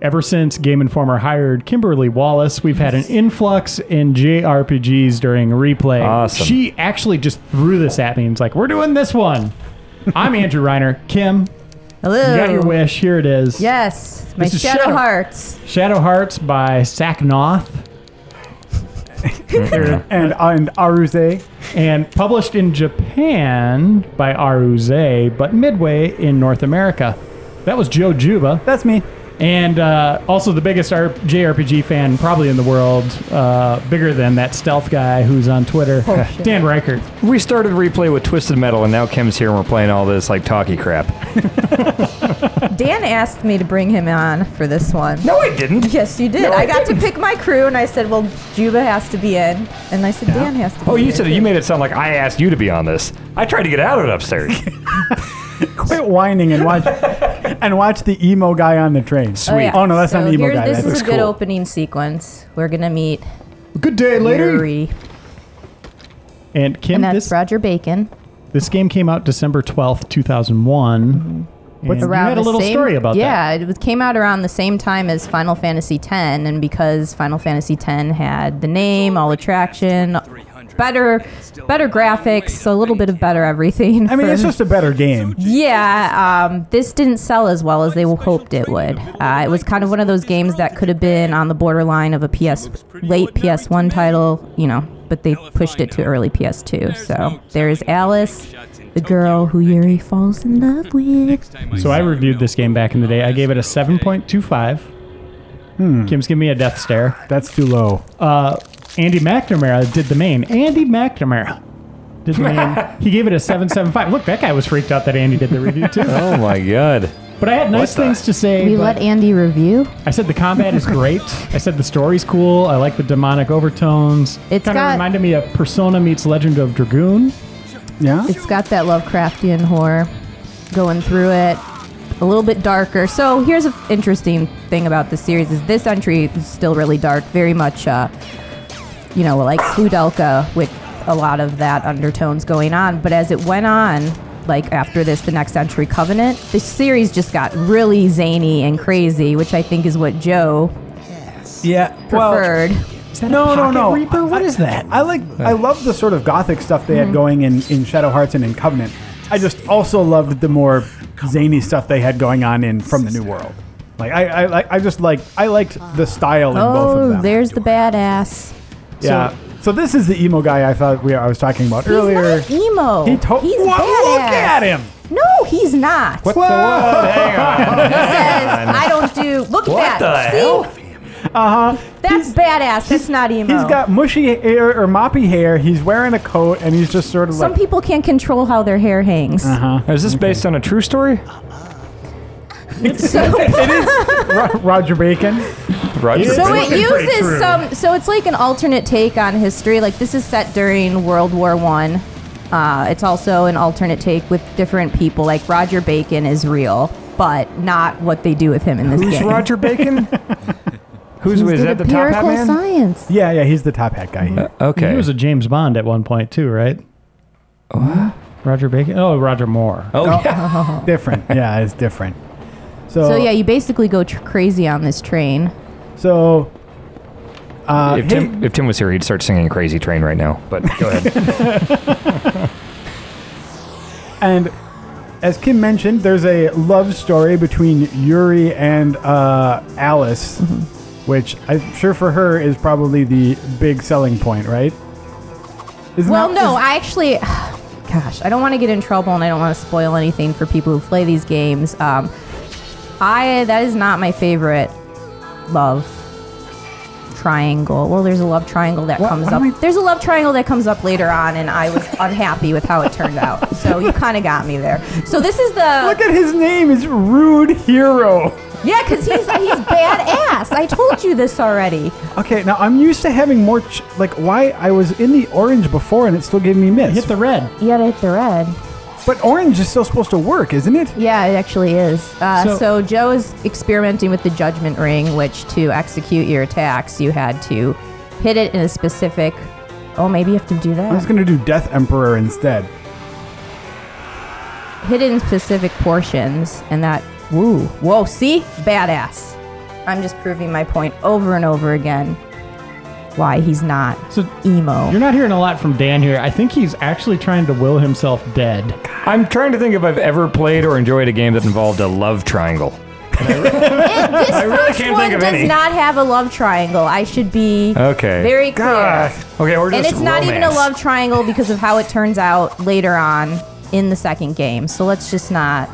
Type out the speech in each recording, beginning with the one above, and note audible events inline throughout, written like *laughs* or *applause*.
Ever since Game Informer hired Kimberly Wallace, we've had an influx in JRPGs during replay. Awesome. She actually just threw this at me and was like, We're doing this one. I'm Andrew Reiner. Kim, Hello. you got your wish. Here it is. Yes, my Shadow, Shadow- Hearts. Shadow Hearts by Sacnoth and and Aruze. and published in Japan by Aruze, but Midway in North America. That was Joe Juba. That's me. And uh, also the biggest R- JRPG fan probably in the world, uh, bigger than that stealth guy who's on Twitter, *laughs* Dan Ryckert. We started replay with Twisted Metal, and now Kim's here and we're playing all this like talky crap. *laughs* Dan asked me to bring him on for this one. No, I didn't. Yes, you did. No, I I got didn't. to pick my crew, and I said, "Well, Juba has to be in," and I said, "Dan has to." be Oh, you in. said it. You made it sound like I asked you to be on this. I tried to get out of it upstairs. *laughs* *laughs* Quit whining and watch and watch the emo guy on the train. Oh, Sweet. yeah. Oh no, that's so not an emo guy. This That's is a good cool. opening sequence. We're gonna meet Good day, lady. Yuri, And Kim, and that's this, Roger Bacon. this game came out December 12th, 2001. Mm-hmm. And you around had a the little same, story about yeah, that. it came out around the same time as Final Fantasy X, and because Final Fantasy X had the name, all attraction, better, better graphics, a little bit of better everything. I mean, it's just a better game. yeah, um, this didn't sell as well as they hoped it would. Uh, it was kind of one of those games that could have been on the borderline of a PS late PS1 title, you know, but they pushed it to early PS2. So there's Alice, the girl who Yuri falls in love with. So I reviewed this game back in the day. I gave it a 7.25. Hmm. Kim's giving me a death stare. That's too low. Uh, Andy McNamara did the main. Andy McNamara did the main. *laughs* he gave it a 7.75. Look, that guy was freaked out that Andy did the review too. oh my god. But I had nice the- things to say. We but- let Andy review. I said the combat is great. I said the story's cool. I like the demonic overtones. It's kind of got- reminded me of Persona meets Legend of Dragoon. Yeah. It's got that Lovecraftian horror going through it. A little bit darker. So here's an interesting thing about this series: is this entry is still really dark, very much, uh, you know, like Koudelka with a lot of that undertones going on. But as it went on, like after this, the next entry, Covenant, the series just got really zany and crazy, which I think is what Joe Yeah. preferred. Is that No, a no, pocket no. Reaper? What is that? I like. I love the sort of gothic stuff they Mm-hmm. had going in in Shadow Hearts and in Covenant. I just also loved the more zany stuff they had going on in From the New World. Like I, I, I just like I liked the style in both of oh, them. there's the badass. Yeah. So this is the emo guy I thought we I was talking about He's earlier. not emo. He to- He's Whoa, badass. Look at him. No, he's not. What the what? Hang on. He says, I don't do. Look What at the that. hell? See? Uh huh. That's badass. That's not emo. He's got mushy hair or moppy hair. He's wearing a coat and he's just sort of like Some like. people can't control how their hair hangs. Uh-huh. Is this based on a true story? *laughs* So, Ro- Roger Bacon. Roger. so it uses some. So it's like an alternate take on history. Like this is set during World War One. Uh, it's also an alternate take with different people. Like Roger Bacon is real, but not what they do with him in this Who's game. Roger Bacon? *laughs* Who's He's is that the top hat empirical man? science. Yeah, yeah, he's the top hat guy here. Okay. He was a James Bond at one point too, right? Roger Bacon. Oh, Roger Moore. oh yeah. different. Yeah, it's different. So, So yeah, you basically go tr- crazy on this train. So, uh, If hey- Tim, if Tim was here, he'd start singing "Crazy Train" right now. But go ahead. *laughs* and as Kim mentioned, there's a love story between Yuri and uh, Alice, which I'm sure for her is probably the big selling point, right? Isn't Well, that- no, is- I actually, *sighs* gosh, I don't want to get in trouble and I don't want to spoil anything for people who play these games. Um, I that is not my favorite love triangle. Well, there's a love triangle that What- comes what up. I- There's a love triangle that comes up later on, and I was *laughs* unhappy with how it turned out. So you kind of got me there. So this is the Look at his name. It's Rude Hero. yeah, because he's he's badass. I told you this already. Okay, now I'm used to having more. Ch- like, why I was in the orange before and it still gave me miss. Hit the red. You gotta hit the red. But orange is still supposed to work, isn't it? Yeah, it actually is. Uh, So- so, Joe is experimenting with the Judgment Ring, which to execute your attacks, you had to hit it in a specific. Oh, maybe you have to do that. I was that. gonna do Death Emperor instead. Hit it in specific portions, and that Woo. Whoa, see? Badass. I'm just proving my point over and over again. Why he's not So emo. you're not hearing a lot from Dan here. I think he's actually trying to will himself dead. I'm trying to think if I've ever played or enjoyed a game that involved a love triangle. It- this really first can't one think of does any. not have a love triangle. I should be Okay. very clear. God. Okay, or And just it's not even a romance. love triangle because of how it turns out later on in the second game. So let's just not.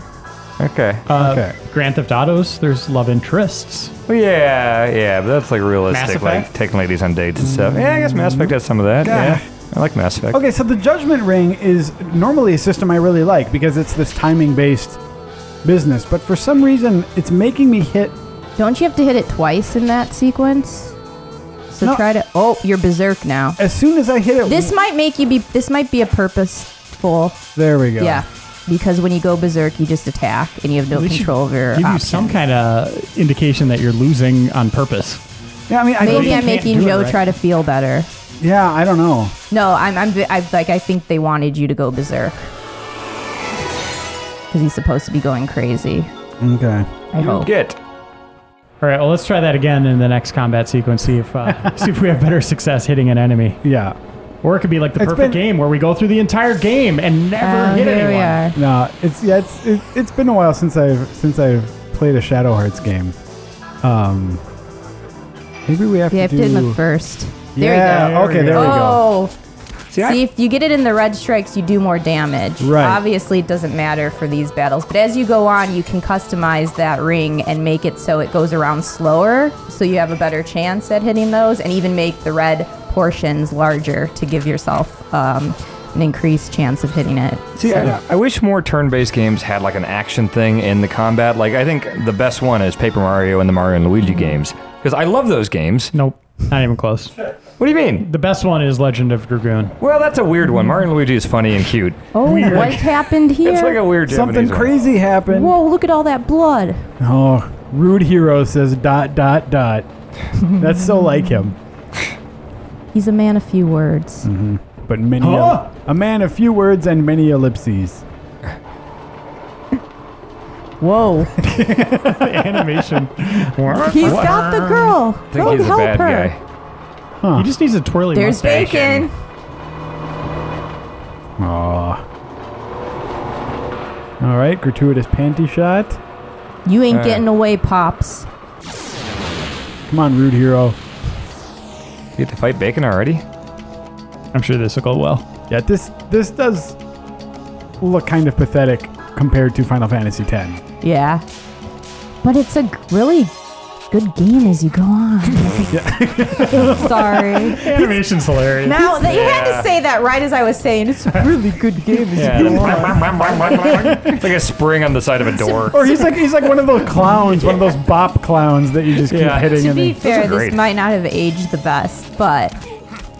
Okay. Uh, Okay. Grand Theft Autos, there's love interests. Well, yeah, yeah, but that's like realistic, like taking ladies on dates and stuff. Yeah, I guess Mass Effect has some of that. Yeah. Yeah, I like Mass Effect. Okay, so the Judgment Ring is normally a system I really like because it's this timing based business, but for some reason it's making me hit. Don't you have to hit it twice in that sequence? So No. try to. Oh, you're berserk now. As soon as I hit it, This might make you be. This might be a purposeful. there we go. Yeah. Because when you go berserk, you just attack and you have no control over your Give you some kind of indication that you're losing on purpose. Yeah, I mean, I maybe I'm making do it Joe right. try to feel better. yeah, I don't know. No, I'm, I'm, I'm like, I think they wanted you to go berserk. Because he's supposed to be going crazy. Okay. I You hope. get. All right, well, let's try that again in the next combat sequence. See if uh, *laughs* see if we have better success hitting an enemy, Yeah. Or it could be like the It's perfect been- game where we go through the entire game and never Oh, hit here anyone. are. No, it's yeah, it's it, it's been a while since I've since I've played a Shadow Hearts game. Um, maybe we have You to have do. to hit the first. There yeah. you go. Okay. There we go. Oh, See, I- see, if you get it in the red strikes, you do more damage. Right. Obviously, it doesn't matter for these battles, but as you go on, you can customize that ring and make it so it goes around slower, so you have a better chance at hitting those, and even make the red portions larger to give yourself um, an increased chance of hitting it. See, I, I wish more turn-based games had like an action thing in the combat. Like, I think the best one is Paper Mario and the Mario and Luigi games because I love those games. Nope, not even close. What do you mean? The best one is Legend of Dragoon. Well, that's a weird one. Mario and Luigi is funny and cute. Oh, Weird. what happened here? It's like a weird Something Japanese one. crazy happened. Whoa, look at all that blood. Oh, rude hero says dot dot dot. *laughs* That's so like him. He's a man of few words. But many Huh? a, a man of few words and many ellipses. Whoa. The *laughs* *laughs* animation. *laughs* He's got the girl. I think Go he's a help bad her. guy. He just needs a twirly There's mustache. bacon. Aw. All right, gratuitous panty shot. You ain't Uh. getting away, Pops. Come on, rude hero. You get to fight Bacon already? I'm sure this will go well. Yeah, this this does look kind of pathetic compared to Final Fantasy X. Yeah. But it's a really good game as you go on. *laughs* Sorry. Animation's hilarious. Now, that you had to say that right as I was saying it's a *laughs* really good game as Yeah. you go on. it's like a spring on the side of a door. Or he's like he's like one of those clowns, one of those bop clowns that you just keep Yeah. hitting. To and be then- fair, this might not have aged the best, but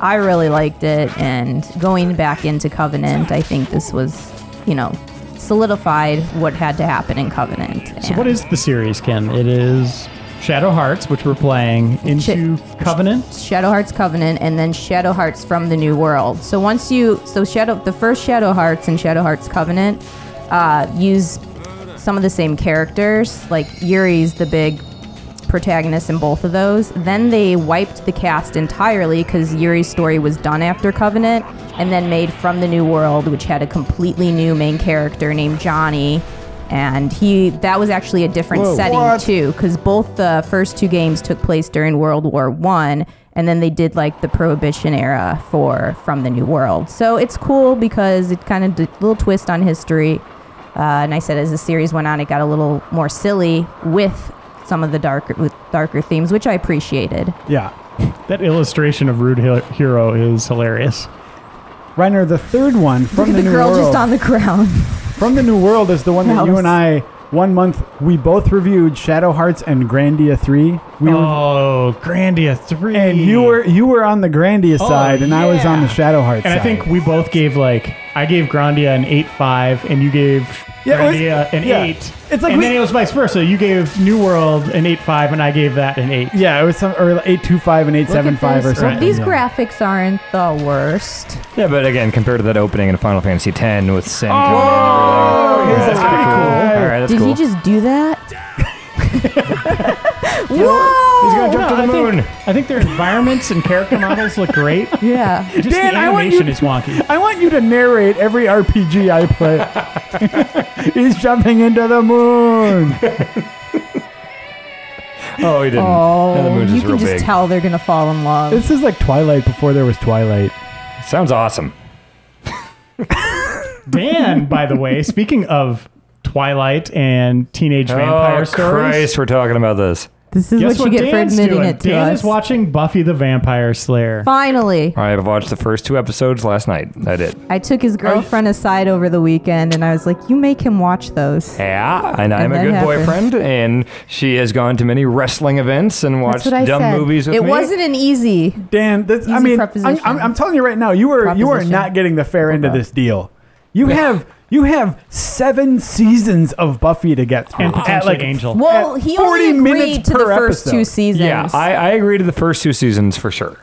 I really liked it. And going back into Covenant, I think this was, you know, solidified what had to happen in Covenant. So what is the series, Ken? It is Shadow Hearts, which we're playing, into Covenant. Shadow Hearts Covenant and then Shadow Hearts from the New World. So once you so Shadow the first Shadow Hearts and Shadow Hearts Covenant uh, use some of the same characters. Like Yuri's the big protagonist in both of those. Then they wiped the cast entirely because Yuri's story was done after Covenant, and then made From the New World, which had a completely new main character named Johnny. And he that was actually a different Whoa, setting what? too, because both the first two games took place during World War One, and then they did like the Prohibition era for From the New World. So it's cool because it kind of did a little twist on history. Uh, and I said as the series went on, it got a little more silly with some of the darker with darker themes, which I appreciated. yeah. That illustration of Rude He- Hero is hilarious. Reiner, the third one from Look at the, the New girl World. just on the ground. From the New World is the one that you and I one month we both reviewed Shadow Hearts and Grandia 3. We were, Oh, Grandia 3. and you were you were on the Grandia Oh, side and I was on the. Shadow Hearts And side. I think we both gave like I gave Grandia an eight five, and you gave Yeah, it was- Grandia an yeah. eight. It's like and we- then it was vice versa. You gave New World an eight five, and I gave that an eight. yeah, it was some or 825 and 875 or Look at something. this. These graphics aren't the worst. Yeah, but again, compared to that opening in Final Fantasy X with Sin. Oh, coming in, he's that's pretty cool. All right, that's Did cool. he just do that? *laughs* Whoa! He's gonna jump to the I moon. think, I think their environments and character models look great. *laughs* Yeah. Just Dan, the I want you- animation is wonky. I want you to narrate every RPG I play. *laughs* *laughs* He's jumping into the moon. *laughs* Oh, he didn't. Oh, and the moon's you just can real just big. tell they're gonna fall in love. This is like Twilight before there was Twilight. Sounds awesome. *laughs* Dan, by the way, speaking of Twilight and teenage oh, vampire oh, stories. Christ, we're talking about this. This is Guess what you get for Dan's admitting doing? it to Dan us. is watching Buffy the Vampire Slayer. Finally, All right, I've watched the first two episodes last night. I did. I took his girlfriend aside over the weekend, and I was like, "You make him watch those." Yeah, and I'm a that good happened. boyfriend, and she has gone to many wrestling events and That's watched what I dumb said. movies with it me. wasn't an easy. Dan, this, I Easy mean, I'm, proposition. I'm, I'm telling you right now, you are you are Proposition. not getting the fair end of this deal. You have you have seven seasons of Buffy to get through. And At, potentially like, Angel. Well, At he 40 only minutes agreed to the first episode. two seasons. Yeah, I, I agree to the first two seasons for sure.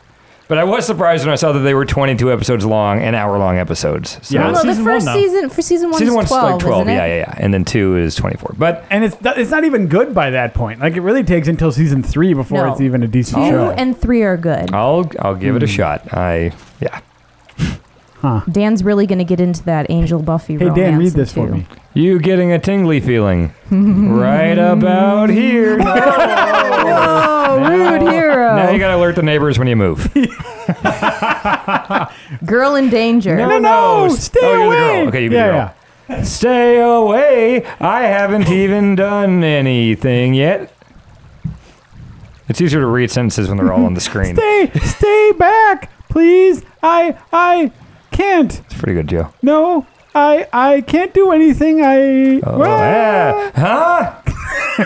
But I was surprised when I saw that they were 22 episodes long and hour long episodes. So Yeah, no, the Season one, first though. season for season one season is one's 12, like 12. isn't it? Yeah, yeah, yeah. And then two is 24. But and it's it's not even good by that point. Like it really takes until season three before No. it's even a decent Two show. and three are good. I'll I'll give Hmm. it a shot. I yeah. Dan's really going to get into that Angel Buffy hey romance. Dan, read in this for two. me. You getting a tingly feeling *laughs* right about here. *laughs* Oh, rude hero. Now you gotta alert the neighbors when you move. *laughs* Girl in danger. No, No, no, s- oh, stay oh, you're the away. girl. Okay, you be the yeah, girl. Stay away. I haven't even done anything yet. It's easier to read sentences when they're all on the screen. Stay, stay back, please. I, I can't. It's pretty good, Joe. No, I, I can't do anything. I. Oh, Well, yeah. Huh? *laughs*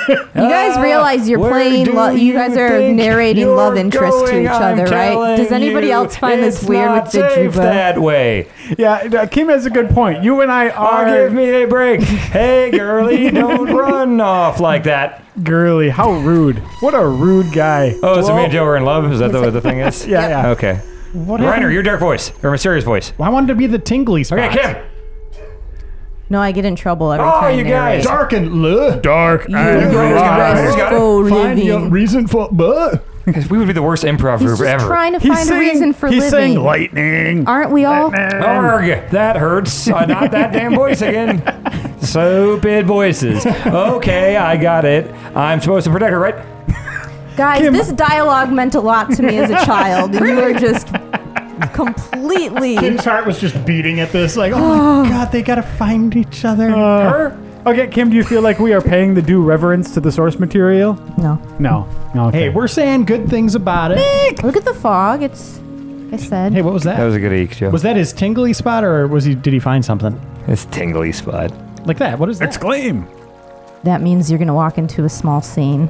You guys realize you're Where playing. Lo- you guys are narrating love interest to going? each I'm other, right? Does anybody else find this weird not with the safe Juba? that way. Yeah, uh, Kim has a good point. You and I Oh, are. give me a break. Hey, girly, *laughs* don't run off like that. Girly, how rude. What a rude guy. Oh, so me and Joe are in love? Is that the, what the thing is? *laughs* Yeah, yeah. Okay. What Reiner, happened? your dark voice, or mysterious voice. I wanted to be the tingly spot. Okay, Kim. No, I get in trouble every Oh, time. you I narrate. guys. Dark and le. Dark You Writer's got it. restful Find your living. reason for but. Because we would be the worst improv He's group just ever. trying to He's find saying, a reason for he's living. saying lightning. Aren't we all? Arg, that hurts. Uh, not that damn voice again. *laughs* Stupid voices. Okay, I got it. I'm supposed to protect her, right? Guys, Kim- this dialogue meant a lot to me as a *laughs* child. You were just completely. Kim's heart was just beating at this, like, oh my oh. god, they gotta find each other. Uh, Her? Okay, Kim, do you feel like we are paying the due reverence to the source material? No. No. No. Okay. hey, we're saying good things about it. Look at the fog. It's. I said. Hey, what was that? That was a good eek, Joe. was that his tingly spot, or was he? Did he find something It's tingly spot. like that? What is that? Exclaim. That means you're gonna walk into a small scene.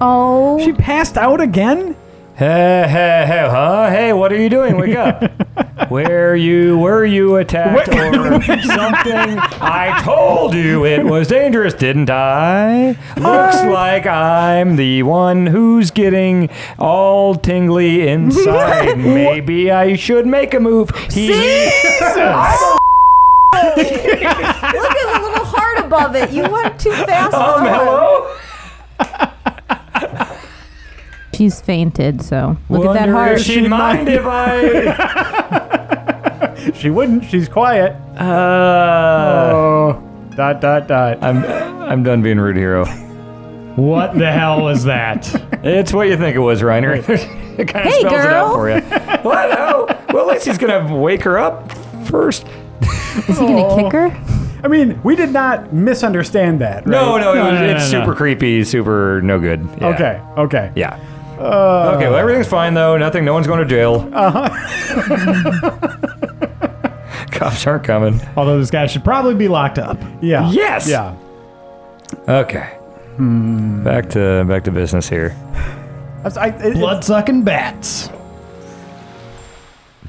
Oh. She passed out again? Hey, hey, hey, huh? Hey, what are you doing? Wake up. *laughs* Where you were you attacked or *laughs* something? I told you it was dangerous, didn't I? Looks like I'm the one who's getting all tingly inside. *laughs* Maybe I should make a move. He- Look at the little heart above it. You went too fast. Um, hello? She's fainted, so look at that heart. if she'd mind if I. *laughs* She wouldn't. She's quiet. Uh, Oh. Dot, dot, dot. I'm, I'm done being rude hero. What the hell was that? It's what you think it was, Reiner. *laughs* it kind of Hey, spells it out for you. *laughs* what? Oh, well, at least he's gonna wake her up first. Is he gonna kick her? I mean, we did not misunderstand that, right? No, no, it No, was, no, no, it's no. super creepy, super no good. Yeah. Okay, okay. Yeah. okay, well, everything's fine though. Nothing. No one's going to jail. Uh huh. *laughs* Cops aren't coming. Although this guy should probably be locked up. Yeah. Yes. Yeah. Okay. Back to back to business here. That's- I, it- Blood sucking bats.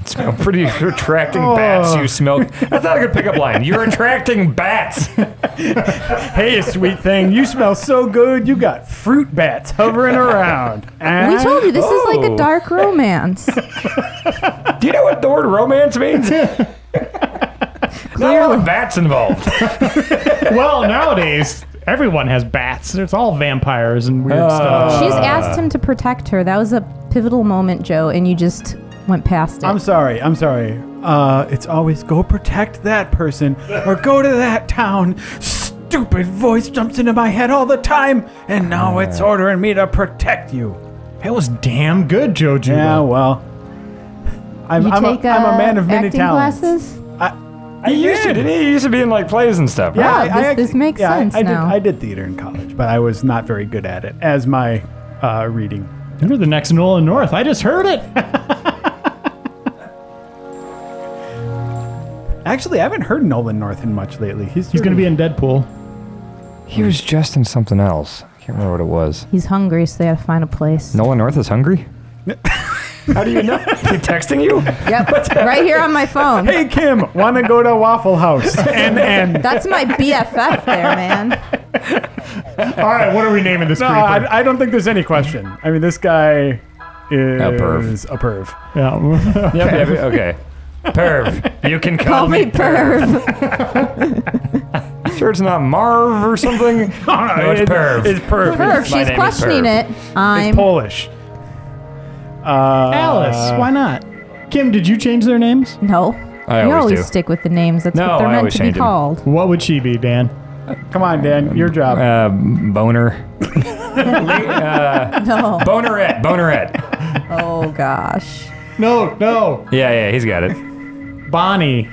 Smell pretty you're attracting bats. You smell. That's not a good pickup line. You're attracting bats. *laughs* Hey, sweet thing, you smell so good. You got fruit bats hovering around. We told you this is like Oh. a dark romance. *laughs* Do you know what the word romance means? *laughs* No, bats involved. well, nowadays everyone has bats. It's all vampires and weird Uh, stuff. She's asked him to protect her. That was a pivotal moment, Joe, and you just went past it. I'm sorry. I'm sorry. Uh, it's always go protect that person or go to that town. Stupid voice jumps into my head all the time, and now it's ordering me to protect you. It was damn good, Jojo. Juba. Yeah, well, I'm, you I'm, take a, I'm a man of many acting talents. classes? I He used to, didn't he? He used to be in like plays and stuff. Yeah, right? Wow, this- this makes yeah, I- sense I, now. Did, I did theater in college, but I was not very good at it as my uh, reading. You're the next Nolan North. I just heard it. *laughs* Actually, I haven't heard Nolan North in much lately. He's He's going to be in Deadpool. He was just in something else. I can't remember what it was. He's hungry, so they gotta find a place. Nolan North is hungry? *laughs* How do you know? he texting you? Yep, *laughs* right here on my phone. Hey Kim, want to go to Waffle House? *laughs* and and That's my BFF there, man. All right, what are we naming this no, creeper? I, I don't think there's any question. I mean, this guy is perv. A perv. yeah. Yep, yep, okay. Perv. You can *laughs* call, Call me Perv. perv. *laughs* Sure, it's not Marv or something. *laughs* no, it's Perv. It's perv. Perv. My She's questioning Perv. it. I'm. It's Polish. Uh, Alice, why not? Kim, did you change their names? No. I always always do. stick with the names. That's No, what they're I meant to be change 'em. called. What would she be, Dan? Come on, Dan, your job. Uh, boner. uh, No. bonerette. Bonerette. Oh gosh. No, no. Yeah, yeah, he's got it. Bonnie.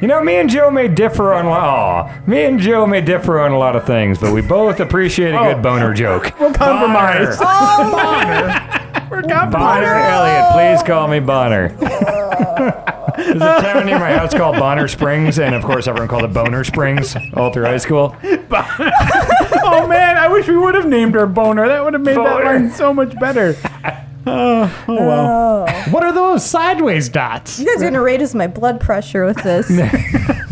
You know, me and Joe may differ on aw, me and Joe may differ on a lot of things, but we both appreciate a good oh. boner joke. *laughs* We'll compromise. Oh, We're Bonner Elliott, please call me Bonner. *laughs* There's a town near my house called Bonner Springs, and of course everyone called it Boner Springs all through high school. *laughs* oh man, I wish we would have named her Boner. That would have made that Boner. line so much better. *laughs* Oh, oh well. What are those sideways dots? You guys are gonna raise my blood pressure with this. *laughs* *laughs*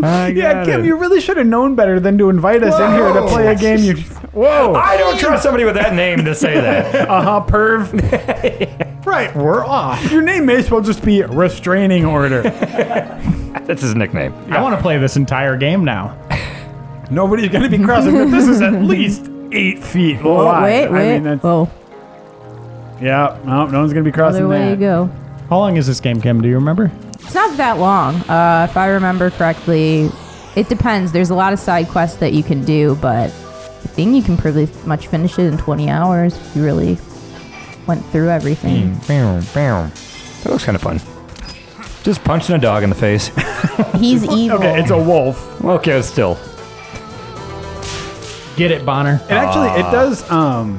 Yeah, Kim, it. you really should have known better than to invite us in here to play a game. You, whoa, I don't trust somebody with that name to say that. uh huh, perv. Right, we're off. Your name may as well just be restraining order. That's his nickname. I want to play this entire game now. Nobody's gonna be crossing, but this is at least eight feet Oh, wide. wait, I wait. mean, that's, oh, yeah, no, no one's gonna be crossing other way that. you go. How long is this game, Kim? Do you remember? It's not that long. Uh, if I remember correctly, it depends. There's a lot of side quests that you can do, but I think you can pretty much finish it in 20 hours if you really went through everything. Bow, bow. That looks kind of fun. Just punching a dog in the face. *laughs* He's *laughs* evil. Okay, it's a wolf. Okay, still. Get it, Bonner. It actually, it does. Um,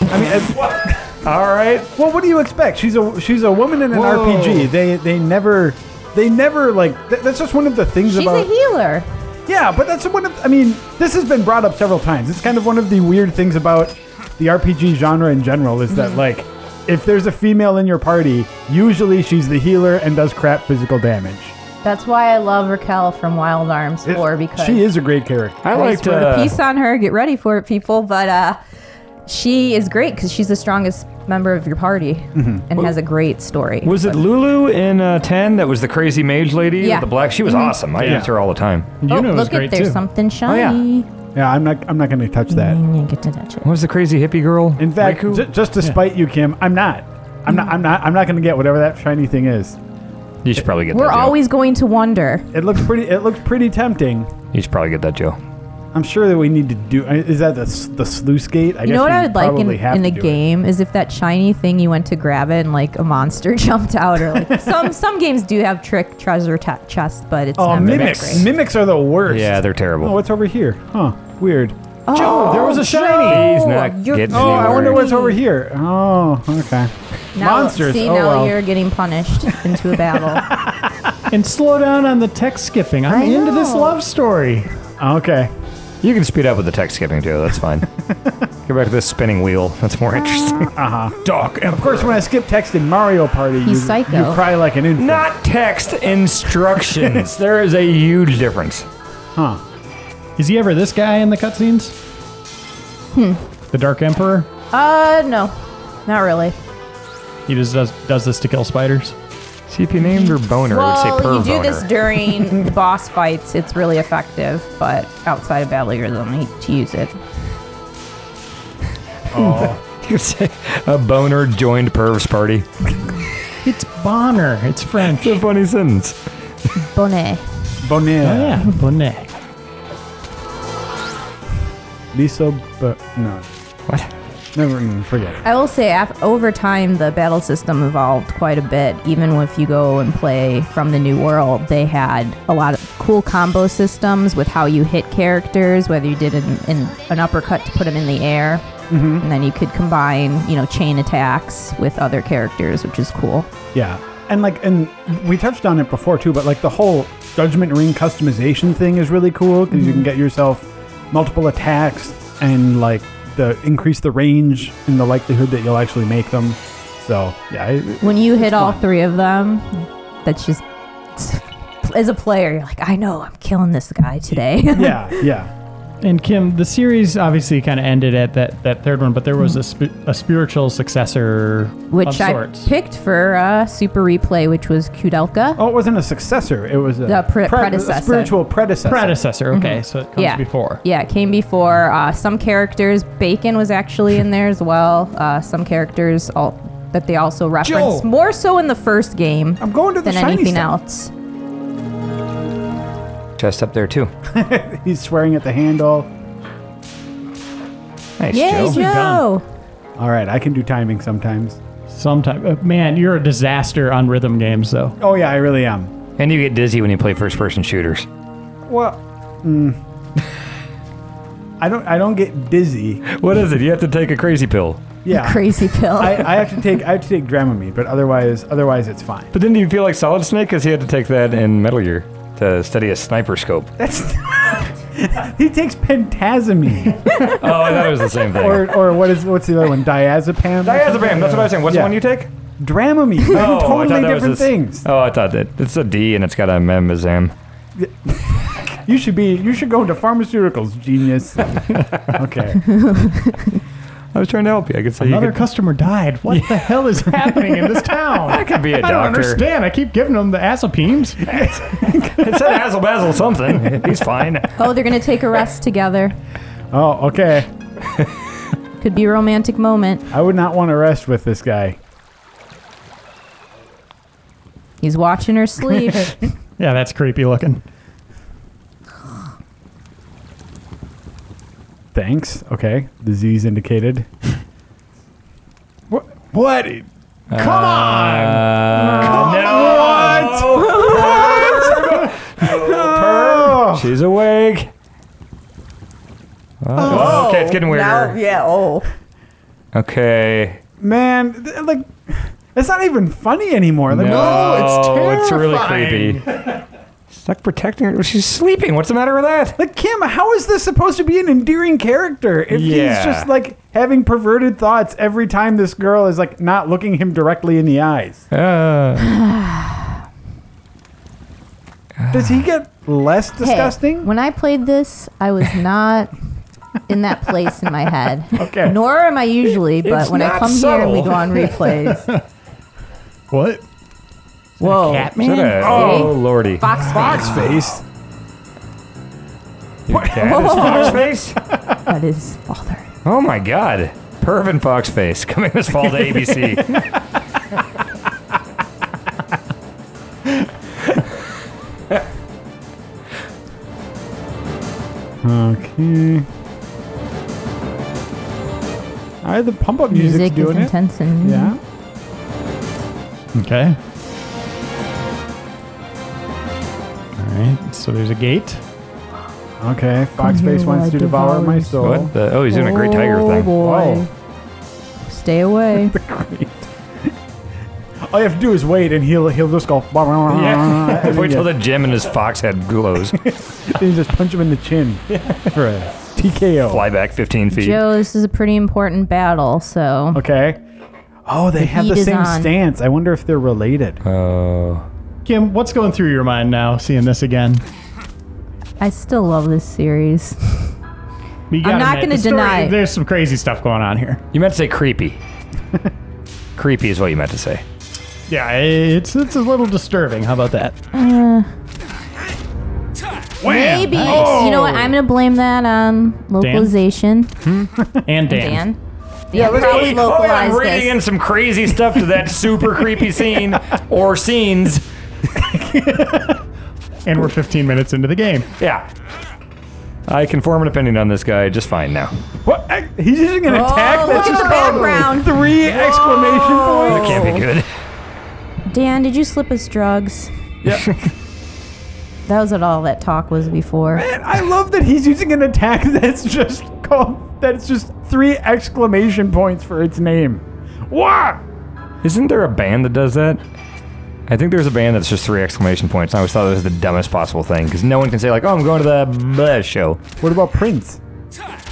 I mean, it, All right. well, what do you expect? She's a she's a woman in an Whoa. RPG. They they never they never like. Th- that's just one of the things She's about. She's a healer. Yeah, but that's one of. I mean, this has been brought up several times. It's kind of one of the weird things about the RPG genre in general is that like, if there's a female in your party, usually she's the healer and does crap physical damage. That's why I love Raquel from Wild Arms It- 4 because she is a great character. I I like just wrote a piece on her. Get ready for it, people. But uh, she is great because she's the strongest member of your party Mm-hmm. and has a great story. Was it Lulu in uh, 10 that was the crazy mage lady Yeah. with the black? She was awesome. I Yeah. used her all the time. oh, Yuna was look great at there's too. something yeah. shiny. Yeah, Yeah, I'm not. I'm not going to touch that. Mm, you get to touch it. What was the crazy hippie girl? In fact, Rikku? ju- just to spite you, Kim, I'm not. I'm not. I'm not. I'm not going to get whatever that shiny thing is. you should probably get that We're that, Joe. always going to wonder. It looks pretty. It looks pretty tempting. You should probably get that, Joe. I'm sure that we need to do. uh, Is that the the sluice gate? I You know what I would like in, probably have in to a game is if that shiny thing you went to grab it and like a monster *laughs* jumped out or like *laughs* some some games do have trick treasure ta- chests, but it's Oh, never that mimics! great. Mimics are the worst. Yeah, they're terrible. Oh, what's over here? Huh? Weird. Oh, there was a shiny. He's not you're getting Oh, I wonder what's over here. Oh, okay. now, monsters. See, Oh, now well. you're getting punished into a battle. *laughs* And slow down on the text skipping. I'm I into this love story. Okay. You can speed up with the text skipping, too. That's fine. *laughs* Get back to this spinning wheel. That's more interesting. Uh huh. Doc. and Of course, when I skip text in Mario Party, He's you, psycho. you cry like an infant. Not text instructions. *laughs* there is a huge difference. Huh. Is he ever this guy in the cutscenes? Hmm. The Dark Emperor? uh, no, not really. He just does does this to kill spiders. See, if you named her Boner, well, it would say Well, you Perv do this during *laughs* boss fights. It's really effective, but outside of battle, you don't need to use it. Oh. *laughs* You could say a boner joined Perv's party. *laughs* It's Bonner. It's French. It's a funny sentence. Bonnet. Bonnet. Oh, yeah, bonnet. Liso, but no. What? Never mm, forget. it. I will say, af- over time, the battle system evolved quite a bit. Even if you go and play from the New World, they had a lot of cool combo systems with how you hit characters, whether you did an, an, an uppercut to put them in the air, and then you could combine, you know, chain attacks with other characters, which is cool. Yeah. And like, and we touched on it before too, but like the whole Judgment Ring customization thing is really cool because you can get yourself multiple attacks and like the increase the range and the likelihood that you'll actually make them. So yeah, it- When you hit all three of them, that's just. *laughs* As a player, you're like, I know I'm killing this guy today. yeah, yeah. *laughs* And Kim, the series obviously kind of ended at that, that third one, but there was a, sp- a spiritual successor which of I sorts. picked for uh, Super Replay, which was Koudelka. Oh, it wasn't a successor. It was a, The pre- a predecessor. spiritual predecessor. Predecessor, okay, so it comes Mm-hmm. yeah. before. Yeah, it came before. Uh, some characters, Bacon was actually in there as well. Uh, some characters all, that they also reference Joel. more so in the first game I'm going to the than shiny anything stuff. else. Just up there, too. *laughs* He's swearing at the handle. Nice, Yay, Joe. Joe. Joe! All right, I can do timing sometimes. Sometimes, uh, man, you're a disaster on rhythm games, though. Oh yeah, I really am. And you get dizzy when you play first person shooters. Well, mm, I don't. I don't get dizzy. What is it? You have to take a crazy pill. Yeah, Crazy pill. I, I have to take. I have to take Dramamine, but otherwise, otherwise it's fine. But then do you feel like Solid Snake? Because he had to take that in Metal Gear to study a sniper scope. That's. *laughs* he takes pentazamine, *laughs* Oh, I thought it was the same thing. or or what is what's the other one? Diazepam. Diazepam, that's what I was saying. What's Yeah. the one you take? Dramamine. Oh, totally different things. Oh, I thought that. It's a D and it's got a memazam. *laughs* You should be. You should go into pharmaceuticals, genius. okay. I was trying to help you. I could say Another could, customer died. What the hell is happening in this *laughs* town? I could be a I don't doctor. understand. I keep giving them the azapemes. *laughs* It said Hazel Basil something. He's fine. oh, they're going to take a rest together. Oh, okay. Could be a romantic moment. I would not want to rest with this guy. He's watching her sleep. *laughs* Yeah, that's creepy looking. Thanks. Okay. Disease indicated. what? What? Come uh, on! Come no! *laughs* What? *laughs* Oh, She's awake. Oh, oh okay, it's oh, getting weirder. yeah, oh. Okay. man, th- like it's not even funny anymore. Like, no, it's terrifying. it's really creepy. *laughs* Stuck protecting her. She's sleeping. What's the matter with that? Like Kim, how is this supposed to be an endearing character if Yeah. he's just like having perverted thoughts every time this girl is like not looking him directly in the eyes? Uh, *sighs* Does he get less disgusting? Hey, when I played this, I was *laughs* not in that place in my head. Okay. Nor am I usually, but It's when I not come here and we subtle. go on replays. *laughs* What? Whoa. is Catman? that a- Oh. oh, lordy. Fox Fox face. face. Your cat is fox face? *laughs* That is father. Oh my god. Perv and fox face *laughs* coming this fall to ABC. *laughs* Okay. All right, the pump up music's Music is doing it. intense and Yeah. Okay. Right. So there's a gate. Okay. Fox here face wants I to devour devour my your soul. what? The, oh, he's doing a great tiger oh, thing. boy. Stay away. *laughs* Great. All you have to do is wait, and he'll he'll just go. Yeah. *laughs* and Wait till then the gem and his fox head glows. *laughs* then you just punch him in the chin for a TKO. Fly back 15 feet. Joe, this is a pretty important battle, so Okay. Oh, they have heat the is same on. stance. I wonder if they're related. Oh. Kim, what's going through your mind now, seeing this again? I still love this series. I'm not gonna the story- deny. There's some crazy stuff going on here. You meant to say creepy. *laughs* creepy is what you meant to say. Yeah, it's it's a little disturbing. How about that? Uh, maybe. Oh. You know what? I'm gonna oh! blame that on localization. Hmm? And Dan. Dan. Yeah, Let's probably keep- oh, yeah, I'm localized reading in some crazy stuff to that super creepy scene *laughs* or scenes. *laughs* And we're 15 minutes into the game. Yeah. I can form an opinion on this guy just fine now. What? I- He's using an attack Oh, that's just called background. three exclamation oh. points. That points. can't be good. Dan, did you slip us drugs? Yeah. *laughs* That was what all that talk was before. Man, I love that he's using an attack *laughs* that's just called that's just three exclamation points for its name. What? Isn't there a band that does that? I think there's a band that's just three exclamation points. I always thought it was the dumbest possible thing because no one can say like, "Oh, I'm going to the blah show." What about Prince?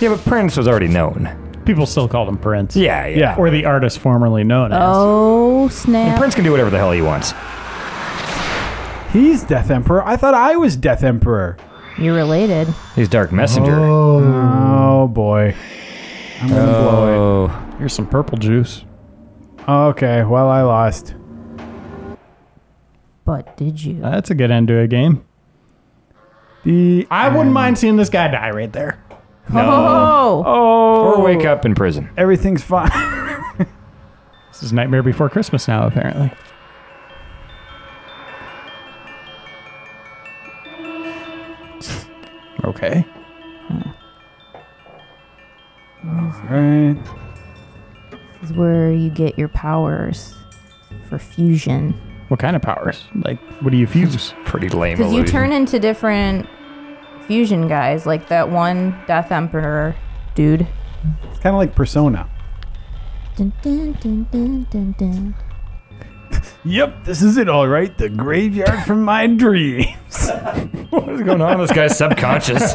Yeah, but Prince was already known. People still called him Prince. Yeah, yeah. Yeah. Or the artist formerly known as. Oh snap! Prince can do whatever the hell he wants. He's Death Emperor. I thought I was Death Emperor. You're related. He's Dark Messenger. Oh, oh boy. I'm gonna blow Oh, Here's some purple juice. Okay, well I lost. But did you? That's a good end to a game. The I wouldn't um, mind seeing this guy die right there. no. oh, Oh Or wake up in prison. Everything's fine. *laughs* This is Nightmare Before Christmas now, apparently. Okay. right. this is where you get your powers for fusion. What kind of powers? Like, what do you fuse? Pretty lame. Because you turn into different fusion guys, like that one Death Emperor dude. It's kind of like Persona. Dun, dun, dun, dun, dun, dun. *laughs* Yep, this is it, all right. The graveyard from my *laughs* dreams. *laughs* What is going on? This guy's subconscious.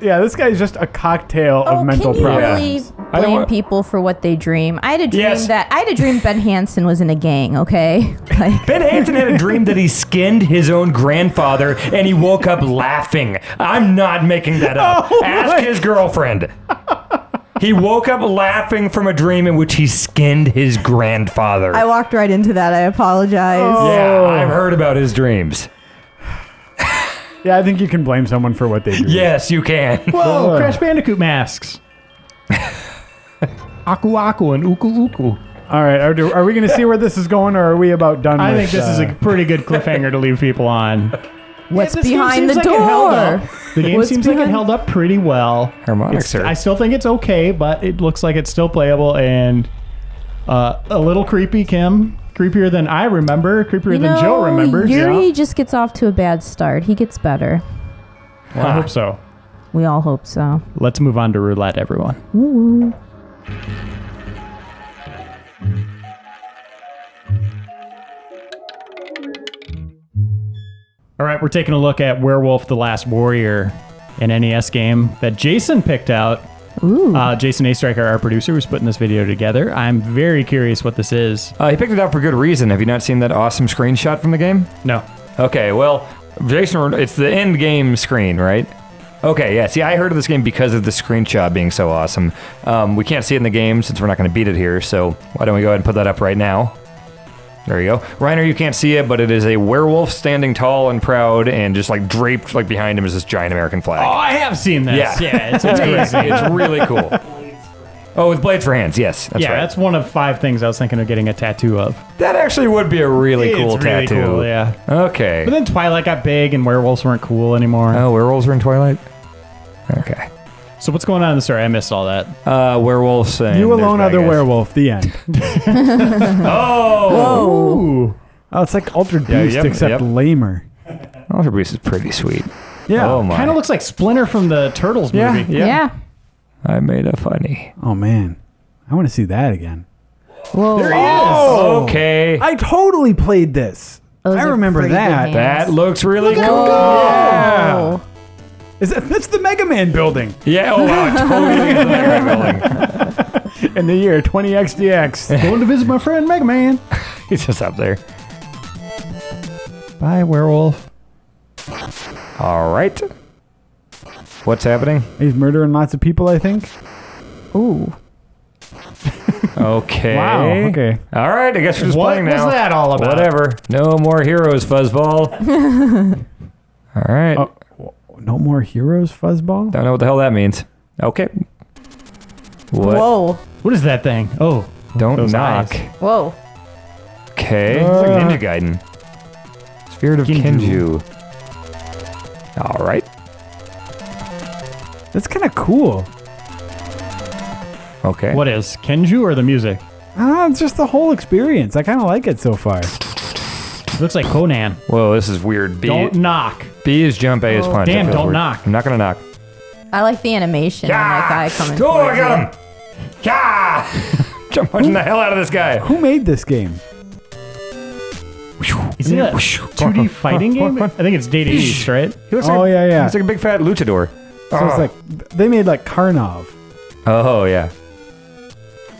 yeah, this guy's just a cocktail of Oh, mental can you problems. really I don't blame want- people for what they dream? I had a dream Yes. that I had a dream Ben Hansen was in a gang. Okay, *laughs* like Ben Hansen had a dream that he *laughs* skinned his own grandfather and he woke up laughing. I'm not making that up. *laughs* Oh Ask my- his girlfriend. He woke up laughing from a dream in which he skinned his grandfather. I walked right into that. I apologize. Oh. yeah, I've heard about his dreams. *sighs* Yeah, I think you can blame someone for what they do. Yes, you can. Whoa, Ugh. Crash Bandicoot masks. Aku Aku and Uku Uku. All right, are, are we going to see where this is going, or are we about done? I with, think this is uh, a pretty good cliffhanger to leave people on. *laughs* What's This game behind seems the like it held door? up. The game What's seems like it held up pretty well. Harmonics It's- I still think it's okay, but it looks like it's still playable and uh, a little creepy, Kim. Creepier than I remember. Creepier You than know, Joe remembers. Yuri Yeah. just gets off to a bad start. He gets better. Well, I hope so. We all hope so. Let's move on to roulette, everyone. Ooh. All right, we're taking a look at Werewolf the Last Warrior, an NES game that Jason picked out. Ooh. Uh, Jason A. Striker, our producer, was putting this video together. I'm very curious what this is. Uh, he picked it up for good reason. Have you not seen that awesome screenshot from the game? No. Okay, well, Jason, it's the end game screen, right? Okay, yeah. See, I heard of this game because of the screenshot being so awesome. Um, we can't see it in the game since we're not going to beat it here, so why don't we go ahead and put that up right now? There you go. Reiner, you can't see it, but it is a werewolf standing tall and proud, and just like draped like behind him is this giant American flag. Oh, I have seen this. Yeah. Yeah, it's amazing. crazy. *laughs* It's really cool. Oh, with blades for hands. Yes, that's yeah, right. that's one of five things I was thinking of getting a tattoo of. that actually would be a really cool it's really tattoo. cool, yeah. Okay. But then Twilight got big and werewolves weren't cool anymore. oh, werewolves are in Twilight. Okay. So what's going on in the story? I missed all that. Uh, werewolves. And You alone bad are the guys. werewolf. The end. *laughs* Oh. Ooh. Oh, it's like Altered Yeah, Beast yep, except yep. lamer. Ultra Beast is pretty sweet. Yeah. Oh my. Kind of looks like Splinter from the Turtles yeah, movie. yeah. yeah. I made a funny. Oh man, I want to see that again. Whoa. There he is. Oh. oh. Okay. I totally played this. Those I are remember pretty good that. hands. that looks really Look at cool. go. Yeah. Is that, that's the Mega Man building Yeah. Oh wow. *laughs* Totally. is the Mega Man building. *laughs* in the year 20XDX. Going to visit my friend Mega Man. *laughs* He's just up there. Bye, werewolf. All right. What's happening? He's murdering lots of people, I think. Ooh. *laughs* Okay. Wow, okay. All right. I guess we're just What playing was now. that all about? Whatever. No more heroes, fuzzball. *laughs* all right. Oh, no more heroes, Fuzzball? Don't know what the hell that means. Okay. What? Whoa. What is that thing? Oh, Don't Those knock. eyes. Whoa. Okay. Uh. it's like Ninja Gaiden. Spirit of Kinju. Kinju. All right. That's kind of cool. Okay. what is Kenju or the music? Ah, it's just the whole experience. I kind of like it so far. looks like Conan. Whoa, this is weird. B, Don't knock. B is jump, A is Oh. punch. That Dan, feels don't weird. knock. I'm not gonna knock. I like the animation. and my guy coming Oh, I towards got you. him. Yeah. *laughs* Jump punching the hell out of this guy. Who made this game? Is it a 2D fighting game? I think it's Data East, right? He looks Oh, like, yeah, yeah. He's like a big fat luchador. So it's like they made like Karnov. Oh yeah.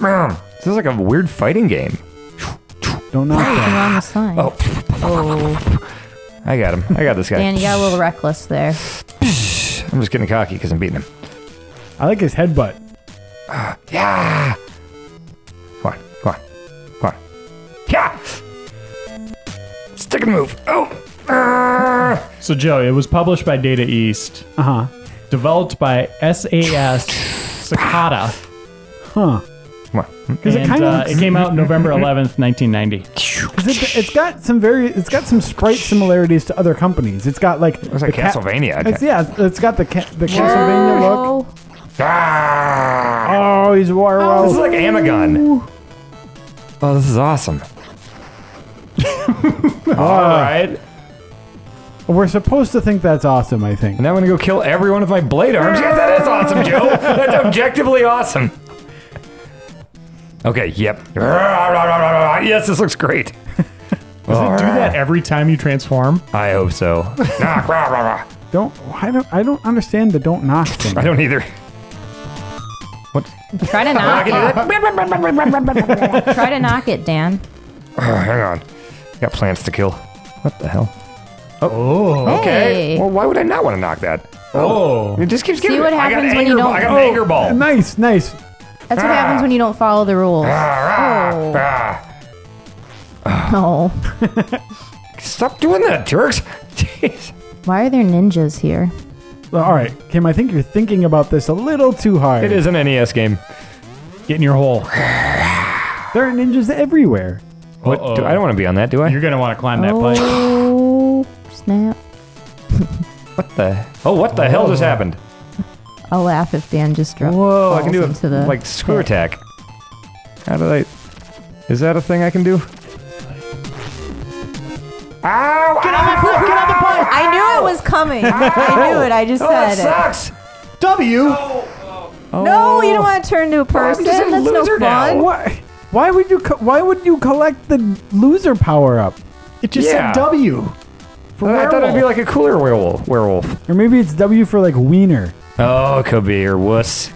Man, this is like a weird fighting game. Don't knock You're that. on the side. Oh. Oh. I got him. I got this guy. Dan, you got a little reckless there. I'm just getting cocky because I'm beating him. I like his headbutt. *sighs* Yeah. Come on, come on, come on. Yeah. Stick and move. Oh. Ah. So, Joe, it was published by Data East, Uh huh. Developed by SAS Sakata, Huh. Because it and kind of uh, looks. it came out November 11th, 1990. It, has got some very. It's got some sprite similarities to other companies. It's got like. Looks like the ca- Castlevania. It's, yeah, it's got the ca- the Castlevania look. Ah. Oh, he's a werewolf. This is like Amagon. Oh, this is awesome. *laughs* All right. We're supposed to think that's awesome. I think. And now I'm gonna go kill every one of my blade arms. Yes, that is awesome, Joe. That's objectively awesome. Okay, yep. Yes, this looks great. *laughs* Does it do that every time you transform? I hope so. I *laughs* Don't. I don't. I don't understand the don't knock thing. I don't either. What? Try to knock it. Try to knock it, Dan. that. Hang on. Got plants to kill. What the hell? Oh. Okay. Hey. Well, why would I not want to knock that? Oh. It just keeps See giving what me- happens when you don't- I got an Oh. anger ball. Nice, nice. That's what happens when you don't follow the rules. Oh. Ah. No. *laughs* Stop doing that, jerks. *laughs* Jeez. Why are there ninjas here? Well, all right, Kim. I think you're thinking about this a little too hard. It is an NES game. Get in your hole. There are ninjas everywhere. What? Do, Uh-oh. I don't want to be on that, do I? You're going to want to climb that pipe. Oh, snap. What the? Oh, what the hell just oh. happened? I'll laugh if Dan just dropped Whoa, I can do into it the like screw pit. attack. How do I? Is that a thing I can do? Ow! Get on my foot! Get on the pipe! I knew it was coming. *laughs* I knew it. I just Oh, that said it. sucks! W. No, you don't want to turn to a oh, person. just a That's no loser now. fun. Why? Why would you? Co- why would you collect the loser power up? It just Yeah. said W. For I thought it'd be like a cooler werewolf. Werewolf. Or maybe it's W for like wiener. Oh, it could be or wuss. *laughs*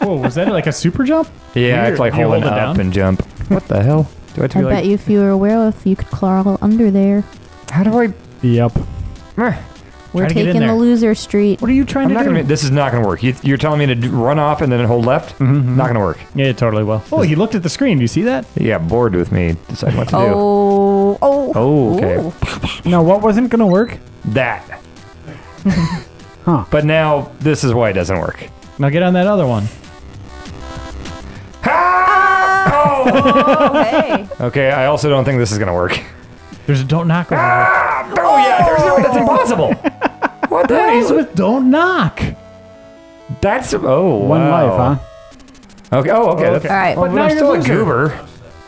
Whoa, was that like a super jump? Yeah, it's like you holding hold it up down? and jump. What the hell? Do I have to I be like? bet you if you were a werewolf, you could crawl under there. How do I? Yep. Meh. We're to get in taking the loser street. What are you trying I'm to not do? gonna. This is not gonna work. You, you're telling me to run off and then hold left? Mm-hmm, mm-hmm. Not gonna work. yeah, it totally will. Oh, he looked at the screen. Do you see that? You got bored with me deciding what to do. Oh, oh, Oh, okay. Ooh. Now, what wasn't gonna work? That. *laughs* Huh. But now this is why it doesn't work. Now get on that other one. Oh, hey. *laughs* Okay, I also don't think this is gonna work. There's a don't knock over here. Ah, oh yeah, there's no, that's impossible. What the He's hell? with don't knock. That's oh One wow. life, huh? Okay. Oh, okay. That's, All right. But Well, now now you're still a loser. goober.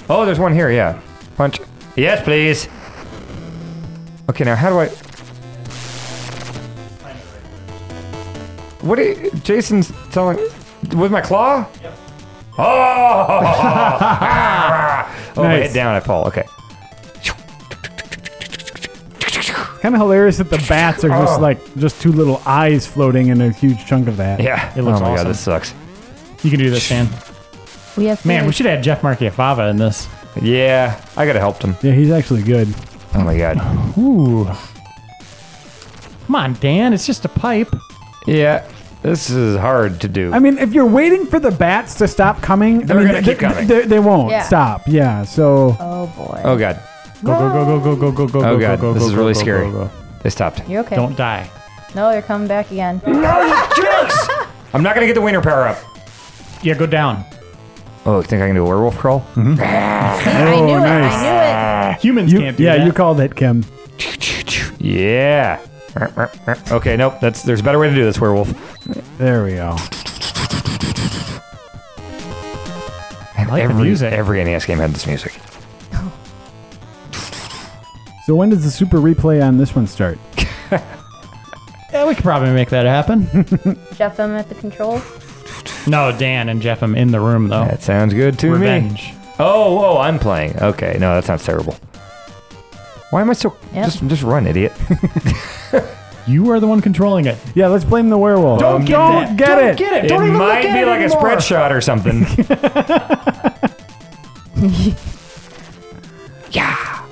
Oh, there's one here. Yeah. Punch. Yes, please. Okay, now how do I? What? Are you, Jason's telling with my claw. Yep. Oh! *laughs* oh, if I Nice. hit down, I fall. Okay. Kind of hilarious that the bats are just Oh. like just two little eyes floating in a huge chunk of that. Yeah. It looks oh my awesome. god, this sucks. You can do this, Dan. We have Man, we should have Jeff Marchiafava in this. Yeah, I gotta help him. Yeah, he's actually good. Oh my god. Ooh. Come on, Dan. It's just a pipe. Yeah. This is hard to do. I mean, if you're waiting for the bats to stop coming, They're I mean, gonna keep coming. They, they won't Yeah. stop. Yeah. So Oh boy. oh god. Go go go go go go go go Oh go god. go This go is go, really go, scary. go, go. They stopped. You're okay. Don't die. No, they're coming back again. No, you jerks! *laughs* I'm not gonna get the wiener power up. Yeah, go down. Oh, think I can do a werewolf crawl? Mm-hmm. Ah. I knew it. nice. I knew it. Oh, Humans you, can't do yeah, that. you called it, Kim. Yeah. Okay, nope. That's there's a better way to do this, werewolf. There we go. I like the every, music. Every NES game had this music. So when does the super replay on this one start? *laughs* Yeah, we could probably make that happen. Jeff, I'm at the controls. No, Dan and Jeff, I'm in the room though. That sounds good to me. Oh, oh, I'm playing. Okay, no, that sounds terrible. Why am I so? Yep. Just, just run, idiot. *laughs* You are the one controlling it. Yeah, let's blame the werewolf. Don't um, get don't that. get Don't it. get it. it Don't even might look at be it like a anymore. spread shot or something. *laughs* *laughs* yeah.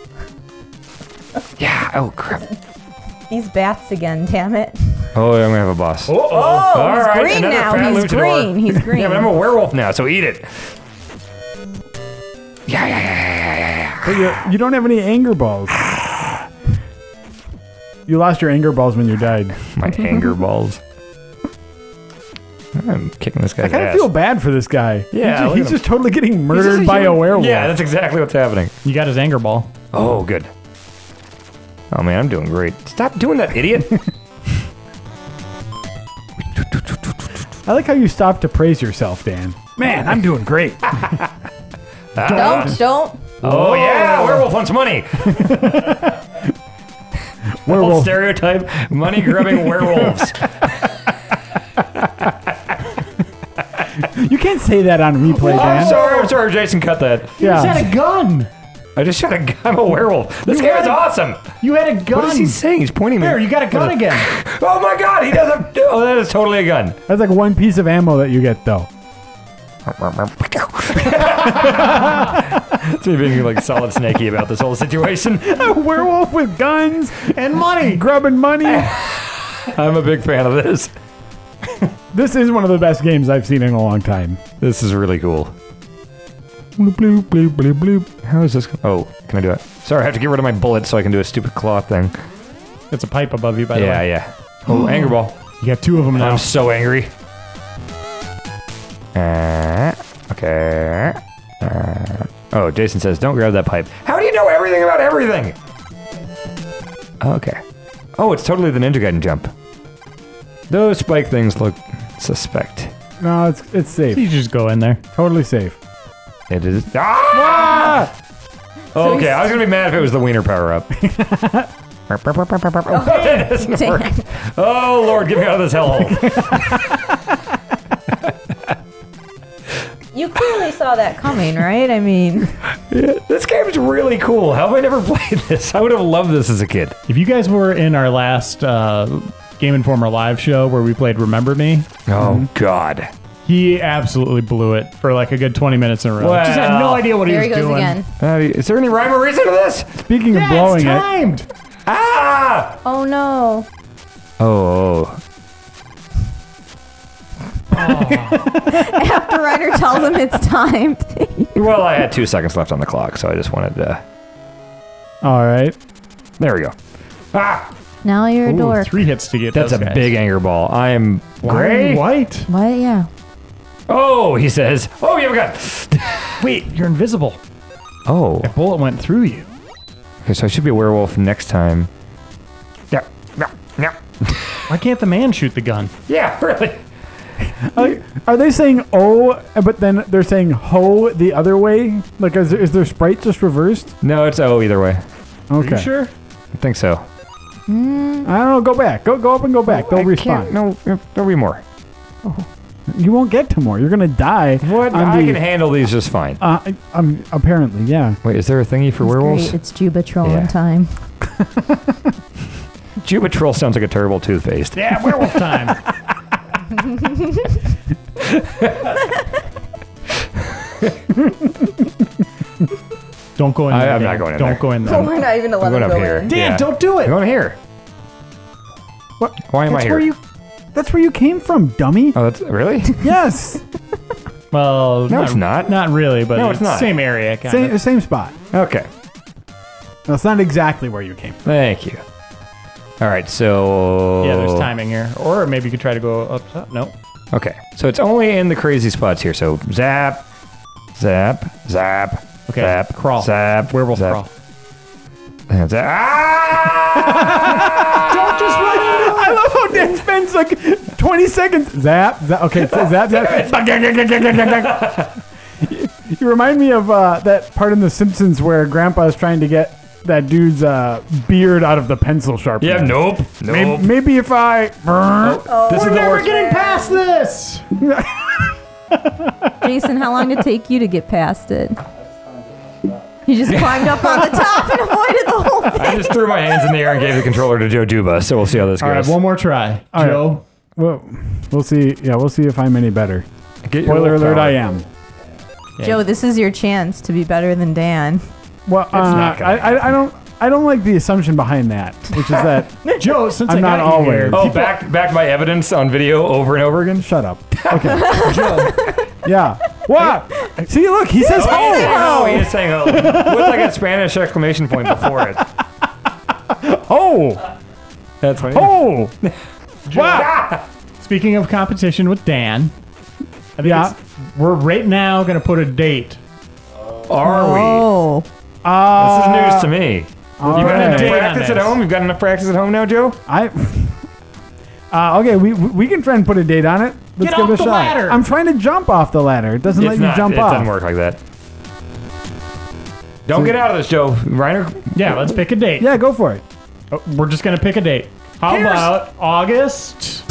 Yeah. Oh crap. These bats again, damn it. Oh, I'm gonna have a boss. Oh, Oh, oh All he's right, green another now. fat He's luchador. green. He's *laughs* green. Yeah, but I'm a werewolf now, so eat it. Yeah, yeah, yeah, yeah, yeah, yeah. But you, you don't have any anger balls. You lost your anger balls when you died. My *laughs* anger balls. I'm kicking this guy. I kind of ass. feel bad for this guy. Yeah, he's, look he's at him. just totally getting murdered just by a werewolf. Yeah, that's exactly what's happening. You got his anger ball. Oh, good. Oh man, I'm doing great. Stop doing that, idiot. *laughs* I like how you stop to praise yourself, Dan. Man, I'm doing great. *laughs* Don't, ah. don't. oh yeah, werewolf wants money. *laughs* Old werewolf. stereotype: money grubbing *laughs* werewolves. You can't say that on replay, I'm Dan. sorry, I'm sorry, Jason. Cut that. You just Yeah. had a gun. I just shot a gun. I'm a werewolf. This You game had is a- awesome. You had a gun. What is he saying? He's pointing me. There, you got a gun again. Oh my god, he doesn't. Oh, that is totally a gun. That's like one piece of ammo that you get, though. *laughs* It's me being like solid snaky about this whole situation. *laughs* A werewolf with guns And money. grubbing money. *laughs* I'm a big fan of this. this is one of the best games I've seen in a long time. This is really cool. Bloop, bloop, bloop, bloop, bloop. How is this? Oh, can I do it? Sorry, I have to get rid of my bullet so I can do a stupid claw thing. It's a pipe above you, by the Yeah, way. yeah. Oh, *gasps* anger ball. You got two of them now. I'm so angry. Uh, okay. Uh, oh, Jason says, don't grab that pipe. How do you know everything about everything? Okay. Oh, it's totally the Ninja Gaiden jump. Those spike things look suspect. No, it's it's safe. You just go in there. Totally safe. It is. Ah! Okay, I was gonna be mad if it was the wiener power up. *laughs* oh, that doesn't Damn. work. Oh Lord, get me out of this hellhole. You clearly saw that coming, right? I mean, this game is really cool. How have I never *laughs* played this? I would have loved this as a kid. If you guys were in our last uh, Game Informer live show where we played Remember Me, Oh God. he absolutely blew it for like a good 20 minutes in a row. Wow. Just had no idea what there he he was goes doing. again. Uh, is there any rhyme or reason to this? Speaking of Yeah, blowing it's it, timed. Ah! Oh no. Oh, oh. *laughs* After Ryder tells him it's time. *laughs* Well, I had two seconds left on the clock, so I just wanted to. all right. There we go. Ah! now you're a Ooh, dork. three hits to get That's those a guys. big anger ball. I am Why gray. white. What? Yeah. Oh, he says. Oh, you have a gun. Wait, you're invisible. Oh. A bullet went through you. Okay, so I should be a werewolf next time. Yeah. Yeah. Yeah. *laughs* Why can't the man shoot the gun? Yeah, *laughs* really. Like, are they saying oh, but then they're saying ho the other way? Like, is, is their sprite just reversed? No, it's O either way. Okay. Are you sure? I think so. I don't know. Go back. Go go up and go back. They'll I respawn. can't- No, there'll be more. Oh. You won't get to more. You're gonna die. What? on I the- can handle these just fine. Uh, um, apparently, yeah. Wait, is there a thingy for It's werewolves? great. It's Juba trolling Yeah. time. *laughs* Jubitrol sounds like a terrible toothpaste. Yeah, werewolf time. *laughs* don't go in I- there. I'm not going in Don't there. go in there. we're not even I'm allowed going to up go here. in. Dan, Yeah. don't do it. I'm going here. What? Why am That's I where here? you. That's where you came from, dummy. Oh, that's really? *laughs* Yes. Well, No, it's not. Not really, but No, it's not. Same area, kind same, of. same spot. Okay. No, it's not exactly where you came from. Thank you. All right, so Yeah, there's timing here. Or maybe you could try to go up top. No. Okay, so it's only in the crazy spots here. So zap, zap, zap. Okay, zap, crawl. zap, Werewolf zap, crawl. and zap. Ah! Don't just run I love how Dan spends like 20 seconds. Zap, zap. Okay, zap, zap. *laughs* *laughs* you remind me of uh, that part in The Simpsons where Grandpa is trying to get that dude's uh, beard out of the pencil sharpener. yeah, nope, nope. Maybe, maybe if I. *laughs* this We're the never worst. getting past this. Jason, how long did it take you to get past it? He just climbed up on the *laughs* top and avoided the whole thing. I just threw my hands in the air and gave the controller to Joe Juba. So we'll see how this All right, goes. one more try. All right. Joe. Well, we'll see. Yeah, we'll see if I'm any better. Get your Spoiler alert, power. I am. Joe, this is your chance to be better than Dan. Well, uh, not I, I, I don't. I don't like the assumption behind that, which is that. *laughs* Joe, since I'm I not got you always. here, Oh, back back my evidence on video over and over again. shut up. *laughs* Okay. Joe, Yeah. What? See, look, he says Oh, ho. oh, he is saying oh, *laughs* with like a Spanish exclamation point before it. Ho. That's funny. Ho. Wow. Ah! speaking of competition with Dan, I think Yeah. we're right now going to put a date. Are we? Oh, This is news to me. Uh, All You got right. enough Date on practice at this. home? You've got enough practice at home now, Joe? I. Uh, okay, we we can try and put a date on it. Let's Get give off it a the shot. ladder. I'm trying to jump off the ladder. It doesn't let It's you jump it off. It doesn't work like that. Don't get out of this, Joe. Reiner, Yeah, let's pick a date. Yeah, go for it. Oh, we're just going to pick a date. How Here's- about August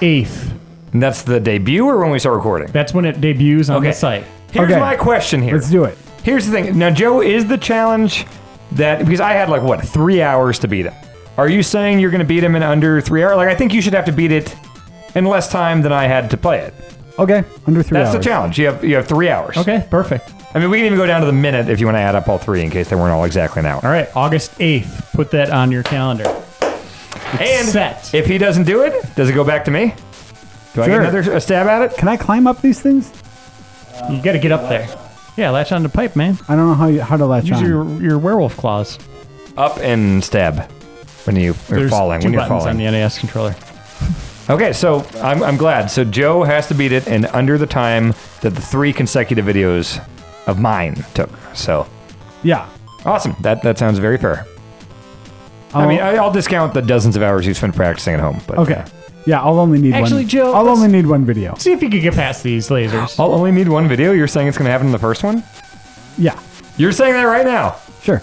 8th? that's the debut or when we start recording? That's when it debuts on Okay. the site. Here's Okay. my question here. Let's do it. Here's the thing. Now, Joe, is the challenge that because I had like what three hours to beat him? Are you saying you're going to beat him in under three hours? Like, I think you should have to beat it in less time than I had to play it. Okay, under three That's hours. the challenge. You have you have three hours. Okay, perfect. I mean, we can even go down to the minute if you want to add up all three in case they weren't all exactly an hour. All right, August 8th. Put that on your calendar. And set. if he doesn't do it, does it go back to me? Do I Sure. get another a stab at it? Can I climb up these things? Uh, you got to get up there. Yeah, latch on the pipe, man. I don't know how you, how to latch Use on. your, your werewolf claws. Up and stab when you are There's falling. two When you're buttons falling. on the NES controller. Okay, so I'm, I'm glad. So Joe has to beat it in under the time that the three consecutive videos of mine took. So yeah. awesome. That that sounds very fair. I I'll- mean, I, I'll discount the dozens of hours you spent practicing at home. But okay. Yeah, I'll only need Actually, one. Joe, I'll let's- only need one video. See if you could get past these lasers. I'll only need one video. You're saying it's going to happen in the first one? Yeah, You're saying that right now. sure.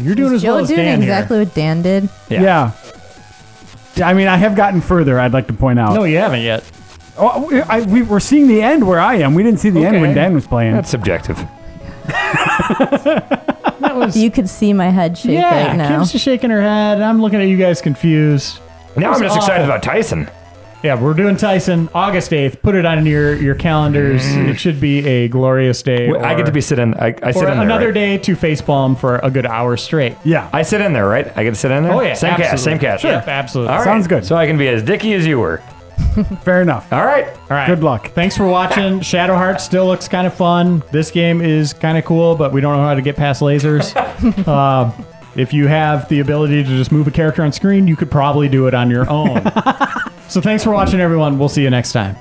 You're doing as Joe well as doing Dan exactly what Dan did. Yeah. Yeah. I mean, I have gotten further. I'd like to point out. No, you haven't yet. Oh, we, I, we were seeing the end where I am. We didn't see the end when Dan was playing. That's subjective. *laughs* That was You could see my head shake yeah. right now. Kim's just shaking her head. I'm looking at you guys confused. Now I'm was just excited about Tyson. Yeah, we're doing Tyson August 8th. Put it on your your calendars. It should be a glorious day. Mm. I get to be sitting. I, I sit or in there. another right? day to facepalm for a good hour straight. yeah. I sit in there, right? I get to sit in there. Oh yeah, same cast, same absolutely. cast. Sure, right? absolutely. All right. Sounds good. So I can be as dicky as you were. *laughs* Fair enough. All right. All right. Good luck. Thanks for watching. *laughs* Shadow Hearts still looks kind of fun. This game is kind of cool, but we don't know how to get past lasers. *laughs* uh, if you have the ability to just move a character on screen, you could probably do it on your own. So thanks for watching, everyone. We'll see you next time.